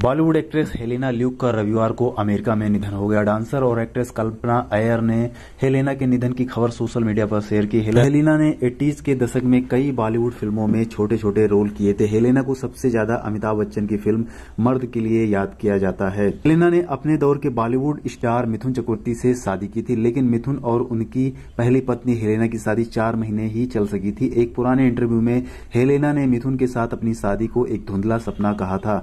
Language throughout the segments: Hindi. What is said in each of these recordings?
बॉलीवुड एक्ट्रेस हेलेना ल्यूक का रविवार को अमेरिका में निधन हो गया। डांसर और एक्ट्रेस कल्पना अयर ने हेलेना के निधन की खबर सोशल मीडिया पर शेयर की। हेलेना ने एटीज के दशक में कई बॉलीवुड फ़िल्मों में छोटे छोटे रोल किए थे। हेलेना को सबसे ज़्यादा अमिताभ बच्चन की फ़िल्म मर्द के लिए याद किया जाता है। हेलेना ने अपने दौर के बॉलीवुड स्टार मिथुन चक्रवर्ती से शादी की थी, लेकिन मिथुन और उनकी पहली पत्नी हेलेना की शादी चार महीने ही चल सकी थी। एक पुराने इंटरव्यू में हेलेना ने मिथुन के साथ अपनी शादी को एक धुंधला सपना कहा था।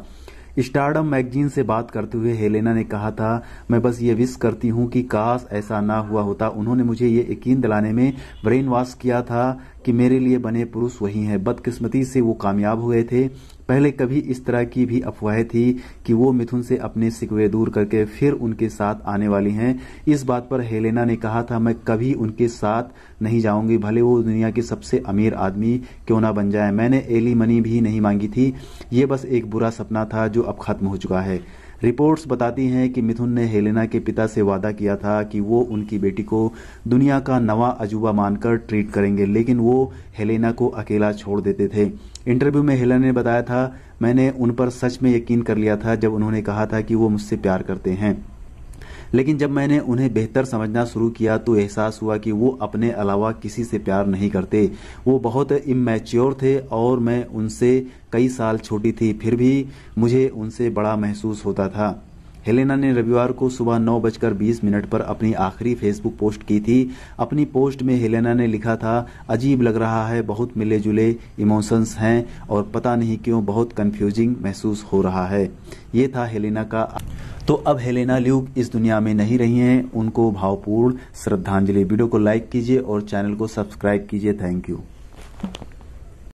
स्टारडम मैगजीन से बात करते हुए हेलेना ने कहा था, मैं बस ये विश करती हूँ कि काश ऐसा ना हुआ होता। उन्होंने मुझे ये यकीन दिलाने में ब्रेन वॉश किया था कि मेरे लिए बने पुरुष वही हैं। बदकिस्मती से वो कामयाब हुए थे। पहले कभी इस तरह की भी अफवाहें थी कि वो मिथुन से अपने सिकवे दूर करके फिर उनके साथ आने वाली हैं। इस बात पर हेलेना ने कहा था, मैं कभी उनके साथ नहीं जाऊँगी। भले वो दुनिया के सबसे अमीर आदमी क्यों ना बन जाए। मैंने एली मनी भी नहीं मांगी थी। ये बस एक बुरा सपना था जो अब खत्म हो चुका है। रिपोर्ट्स बताती हैं कि मिथुन ने हेलेना के पिता से वादा किया था कि वो उनकी बेटी को दुनिया का नवा अजूबा मानकर ट्रीट करेंगे, लेकिन वो हेलेना को अकेला छोड़ देते थे। इंटरव्यू में हेलेना ने बताया था, मैंने उन पर सच में यकीन कर लिया था जब उन्होंने कहा था कि वो मुझसे प्यार करते हैं। लेकिन जब मैंने उन्हें बेहतर समझना शुरू किया तो एहसास हुआ कि वो अपने अलावा किसी से प्यार नहीं करते। वो बहुत इमेच्योर थे और मैं उनसे कई साल छोटी थी, फिर भी मुझे उनसे बड़ा महसूस होता था। हेलेना ने रविवार को सुबह नौ बजकर बीस मिनट पर अपनी आखिरी फेसबुक पोस्ट की थी। अपनी पोस्ट में हेलेना ने लिखा था, अजीब लग रहा है, बहुत मिले जुले इमोशंस हैं और पता नहीं क्यों बहुत कंफ्यूजिंग महसूस हो रहा है। ये था हेलेना का तो अब हेलेना ल्यूक इस दुनिया में नहीं रही हैं। उनको भावपूर्ण श्रद्धांजलि। वीडियो को लाइक कीजिए और चैनल को सब्सक्राइब कीजिए। Thank you.